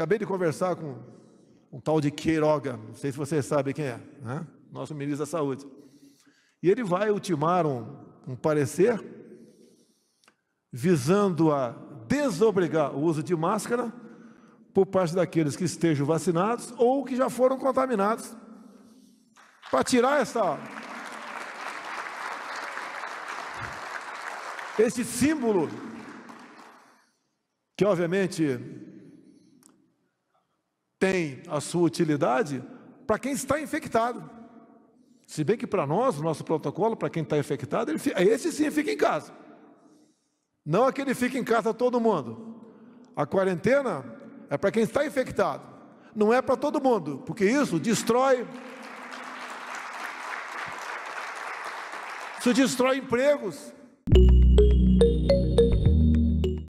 Acabei de conversar com um tal de Queiroga, não sei se vocês sabem quem é, né? nosso ministro da Saúde. E ele vai ultimar um, um parecer visando a desobrigar o uso de máscara por parte daqueles que estejam vacinados ou que já foram contaminados. Para tirar essa esse símbolo que obviamente tem a sua utilidade para quem está infectado. Se bem que para nós, o nosso protocolo, para quem está infectado, ele, esse sim fica em casa. Não aquele fica em casa todo mundo. A quarentena é para quem está infectado. Não é para todo mundo, porque isso destrói. Isso destrói empregos.